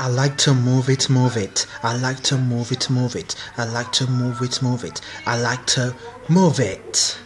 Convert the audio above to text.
I like to move it, move it. I like to move it, move it. I like to move it, move it. I like to move it.